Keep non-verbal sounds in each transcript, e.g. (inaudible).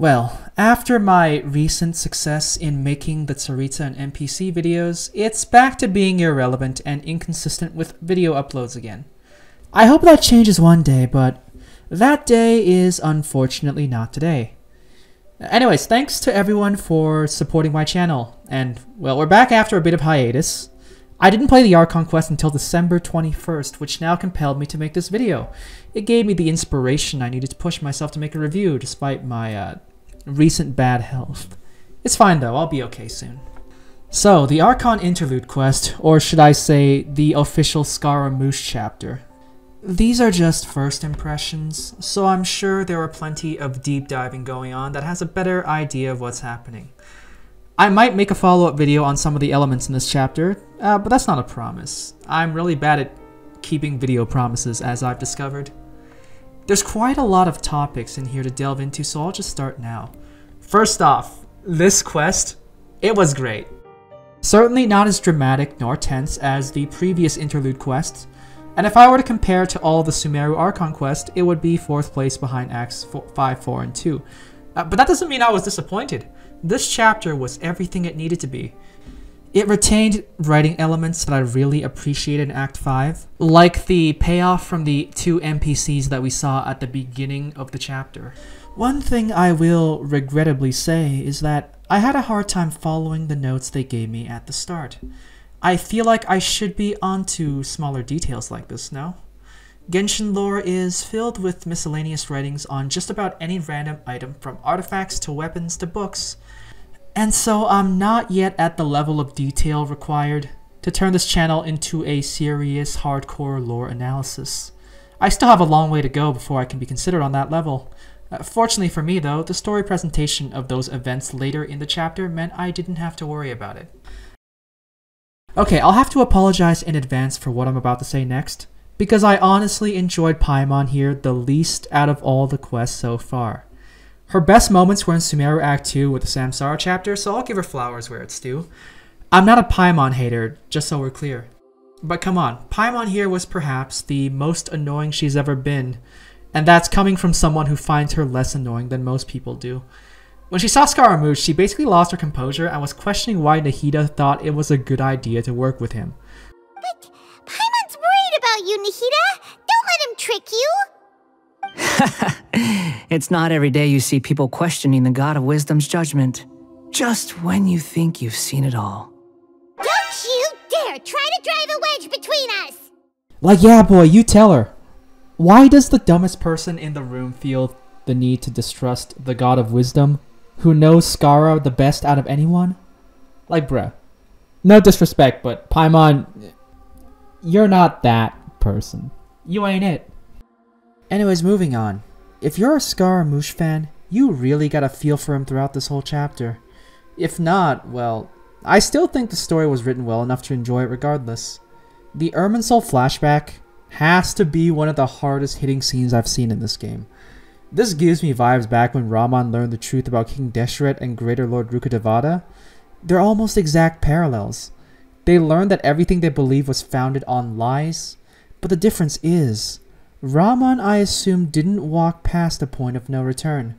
Well, after my recent success in making the Tsaritsa and NPC videos, it's back to being irrelevant and inconsistent with video uploads again. I hope that changes one day, but that day is unfortunately not today. Anyways, thanks to everyone for supporting my channel, and well, we're back after a bit of hiatus. I didn't play the Archon quest until December 21st, which now compelled me to make this video. It gave me the inspiration I needed to push myself to make a review, despite my uh, recent bad health. It's fine though, I'll be okay soon. So, the Archon Interlude quest, or should I say, the official Scaramouche chapter. These are just first impressions, so I'm sure there are plenty of deep diving going on that has a better idea of what's happening. I might make a follow-up video on some of the elements in this chapter, uh, but that's not a promise. I'm really bad at keeping video promises, as I've discovered. There's quite a lot of topics in here to delve into, so I'll just start now. First off, this quest, it was great. Certainly not as dramatic nor tense as the previous interlude quests, and if I were to compare to all the Sumeru Archon quest, it would be 4th place behind Acts 5, 4, and 2. Uh, but that doesn't mean I was disappointed. This chapter was everything it needed to be. It retained writing elements that I really appreciated in Act 5, like the payoff from the two NPCs that we saw at the beginning of the chapter. One thing I will regrettably say is that I had a hard time following the notes they gave me at the start. I feel like I should be onto smaller details like this now. Genshin lore is filled with miscellaneous writings on just about any random item from artifacts to weapons to books, and so I'm not yet at the level of detail required to turn this channel into a serious hardcore lore analysis. I still have a long way to go before I can be considered on that level. Uh, fortunately for me though, the story presentation of those events later in the chapter meant I didn't have to worry about it. Okay, I'll have to apologize in advance for what I'm about to say next, because I honestly enjoyed Paimon here the least out of all the quests so far. Her best moments were in Sumeru Act 2 with the Samsara chapter, so I'll give her flowers where it's due. I'm not a Paimon hater, just so we're clear. But come on, Paimon here was perhaps the most annoying she's ever been, and that's coming from someone who finds her less annoying than most people do. When she saw Scaramouche, she basically lost her composure and was questioning why Nahida thought it was a good idea to work with him. But Paimon's worried about you, Nahida! Don't let him trick you! (laughs) it's not every day you see people questioning the God of Wisdom's judgment. Just when you think you've seen it all. Don't you dare try to drive a wedge between us! Like, yeah, boy, you tell her. Why does the dumbest person in the room feel the need to distrust the God of Wisdom, who knows Scara the best out of anyone? Like, bruh. No disrespect, but Paimon, you're not that person. You ain't it. Anyways, moving on. If you're a Scaramouche fan, you really got a feel for him throughout this whole chapter. If not, well, I still think the story was written well enough to enjoy it regardless. The Irminsul flashback has to be one of the hardest hitting scenes I've seen in this game. This gives me vibes back when Raman learned the truth about King Deshret and Greater Lord Rukkhadevata. They're almost exact parallels. They learned that everything they believed was founded on lies, but the difference is, Raman, I assume, didn't walk past the point of no return.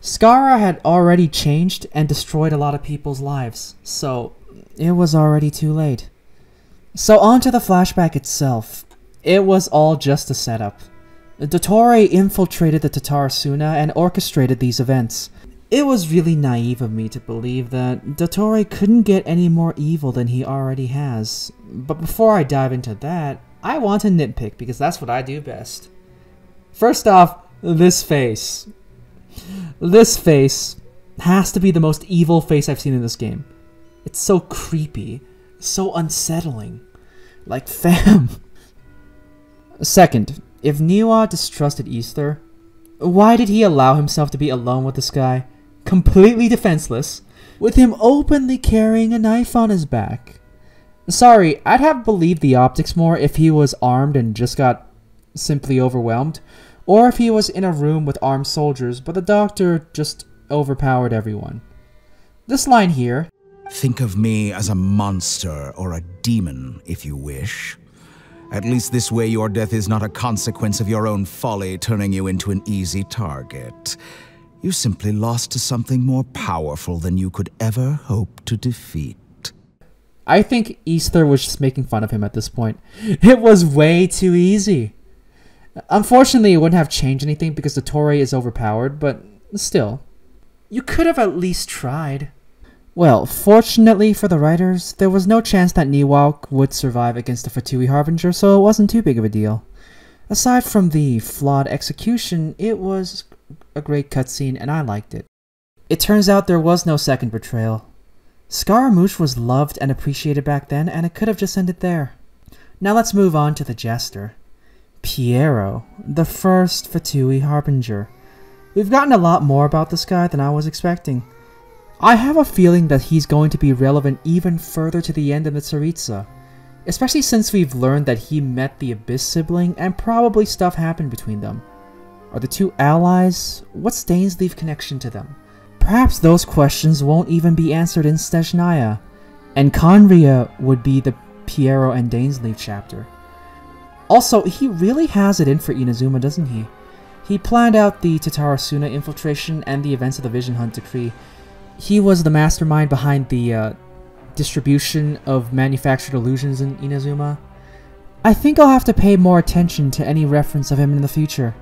Scara had already changed and destroyed a lot of people's lives, so it was already too late. So on to the flashback itself. It was all just a setup. Dottore infiltrated the Tatarasuna and orchestrated these events. It was really naive of me to believe that Dottore couldn't get any more evil than he already has. But before I dive into that, I want to nitpick because that's what I do best. First off, this face. This face has to be the most evil face I've seen in this game. It's so creepy, so unsettling. Like, (laughs) fam. Second, if Niwa distrusted Easter, why did he allow himself to be alone with this guy, completely defenseless, with him openly carrying a knife on his back? Sorry, I'd have believed the optics more if he was armed and just got simply overwhelmed, or if he was in a room with armed soldiers, but the doctor just overpowered everyone. This line here Think of me as a monster or a demon, if you wish. At least this way your death is not a consequence of your own folly turning you into an easy target. You simply lost to something more powerful than you could ever hope to defeat. I think Easter was just making fun of him at this point. (laughs) It was way too easy. Unfortunately, it wouldn't have changed anything because Dottore is overpowered, but still. You could have at least tried. Well, fortunately for the writers, there was no chance that Niwalk would survive against the Fatui Harbinger, so it wasn't too big of a deal. Aside from the flawed execution, it was a great cutscene and I liked it. It turns out there was no second betrayal. Scaramouche was loved and appreciated back then, and it could have just ended there. Now let's move on to the Jester. Pierro, the first Fatui Harbinger. We've gotten a lot more about this guy than I was expecting. I have a feeling that he's going to be relevant even further to the end of the Tsaritsa, especially since we've learned that he met the Abyss sibling and probably stuff happened between them. Are the two allies? What's Dainsleif connection to them? Perhaps those questions won't even be answered in Snezhnaya, and Khaenri'ah would be the Pierro and Dainsleif chapter. Also, he really has it in for Inazuma, doesn't he? He planned out the Tatarasuna infiltration and the events of the Vision Hunt decree. He was the mastermind behind the uh, distribution of manufactured illusions in Inazuma. I think I'll have to pay more attention to any reference of him in the future.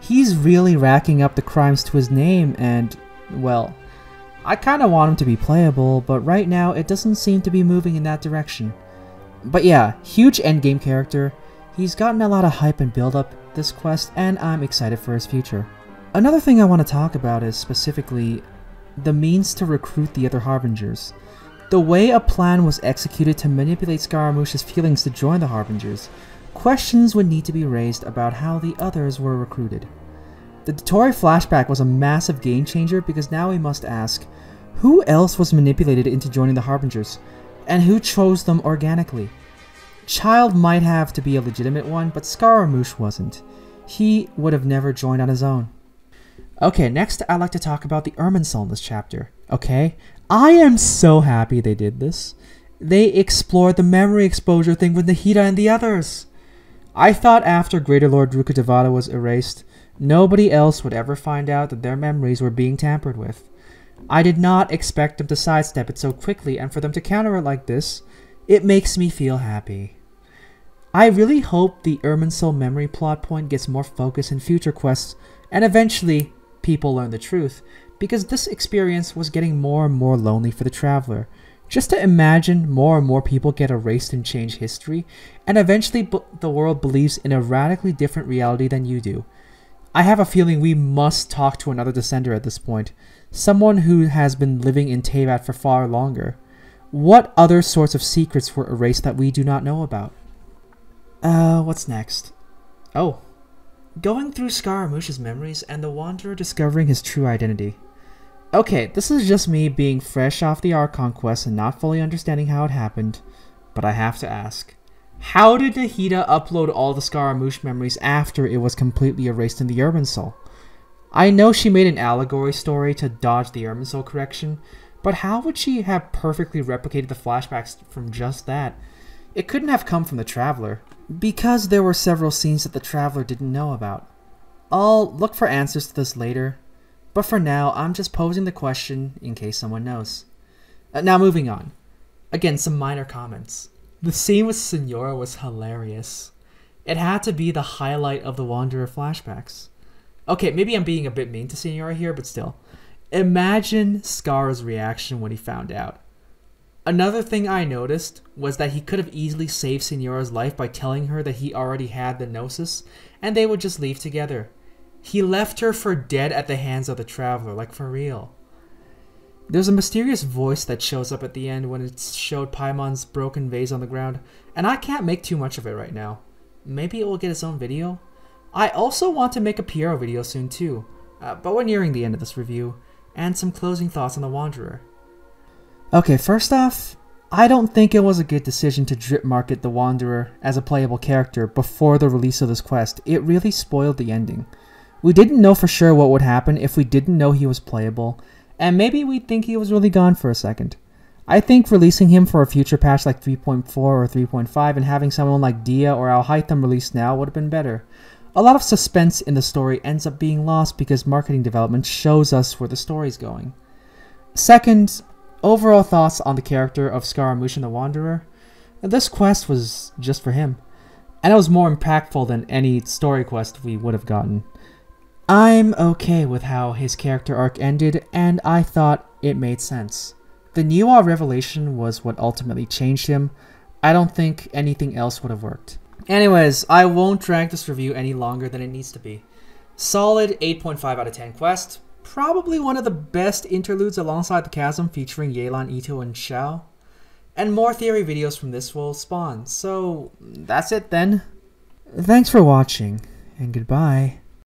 He's really racking up the crimes to his name, and, well, I kinda want him to be playable, but right now it doesn't seem to be moving in that direction. But yeah, huge endgame character. He's gotten a lot of hype and build up this quest, and I'm excited for his future. Another thing I want to talk about is specifically the means to recruit the other Harbingers. The way a plan was executed to manipulate Scaramouche's feelings to join the Harbingers, questions would need to be raised about how the others were recruited. The Torii flashback was a massive game changer because now we must ask, who else was manipulated into joining the Harbingers, and who chose them organically? Childe might have to be a legitimate one, but Scaramouche wasn't. He would have never joined on his own. Okay, next I'd like to talk about the Irminsul in this chapter. Okay? I am so happy they did this. They explored the memory exposure thing with Nahida and the others. I thought after Greater Lord Rukkhadevata was erased, nobody else would ever find out that their memories were being tampered with. I did not expect them to sidestep it so quickly, and for them to counter it like this, it makes me feel happy. I really hope the Irminsul memory plot point gets more focus in future quests, and eventually people learn the truth, because this experience was getting more and more lonely for the traveler. Just to imagine more and more people get erased and change history, and eventually the world believes in a radically different reality than you do. I have a feeling we must talk to another descender at this point, someone who has been living in Teyvat for far longer. What other sorts of secrets were erased that we do not know about? Uh, what's next? Oh. Going through Scaramouche's memories and the Wanderer discovering his true identity. Okay, this is just me being fresh off the Archon quest and not fully understanding how it happened, but I have to ask. How did Nahida upload all the Scaramouche memories after it was completely erased in the Irminsul? I know she made an allegory story to dodge the Irminsul correction, but how would she have perfectly replicated the flashbacks from just that? It couldn't have come from the Traveler, because there were several scenes that the Traveler didn't know about. I'll look for answers to this later, but for now, I'm just posing the question in case someone knows. Uh, now, moving on. Again, some minor comments. The scene with Signora was hilarious. It had to be the highlight of the Wanderer flashbacks. Okay, maybe I'm being a bit mean to Signora here, but still. Imagine Scara's reaction when he found out. Another thing I noticed was that he could have easily saved Signora's life by telling her that he already had the Gnosis, and they would just leave together. He left her for dead at the hands of the Traveler, like for real. There's a mysterious voice that shows up at the end when it showed Paimon's broken vase on the ground, and I can't make too much of it right now. Maybe it will get its own video? I also want to make a Pierro video soon too, uh, but we're nearing the end of this review, and some closing thoughts on The Wanderer. Okay, first off, I don't think it was a good decision to drip market The Wanderer as a playable character before the release of this quest. It really spoiled the ending. We didn't know for sure what would happen if we didn't know he was playable, and maybe we'd think he was really gone for a second. I think releasing him for a future patch like 3.4 or 3.5 and having someone like Dehya or Alhaitham released now would have been better. A lot of suspense in the story ends up being lost because marketing development shows us where the story's going. Second, overall thoughts on the character of Scaramouche and the Wanderer. This quest was just for him, and it was more impactful than any story quest we would have gotten. I'm okay with how his character arc ended, and I thought it made sense. The Niwa revelation was what ultimately changed him. I don't think anything else would have worked. Anyways, I won't drag this review any longer than it needs to be. Solid 8.5 out of 10 quest. Probably one of the best interludes alongside the Chasm featuring Yelan, Itto, and Xiao. And more theory videos from this will spawn. So, that's it then. Thanks for watching, and goodbye.